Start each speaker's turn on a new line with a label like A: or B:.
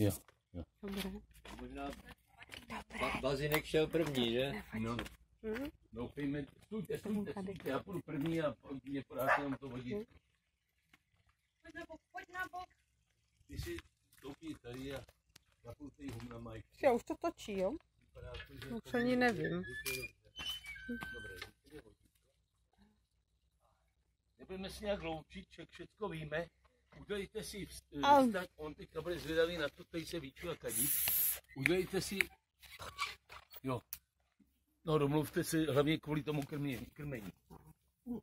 A: Jo.
B: Dobré.
C: Možná ba- Bazinek šel první, že?
A: No,
B: Mhm.
A: doufejme, stůjte, stůjte, stůjte, já půjdu první a mě podáte jenom to vodítko.
D: Pojď na bok, pojď na bok.
A: Ty si stoupí tady a já půjdu tady hum na majku.
B: Já už to točí, jo?
A: Vypadá to, že
B: Už
A: to
B: ani nevím.
A: Dobré. Nebudeme si nějak loučit, však všecko víme. Udělejte si vztah, on teďka bude zvědavý na to, tady se víču a kadí. Udělejte si, jo, no domluvte si hlavně kvůli tomu krmění. krmení.
B: Jdu.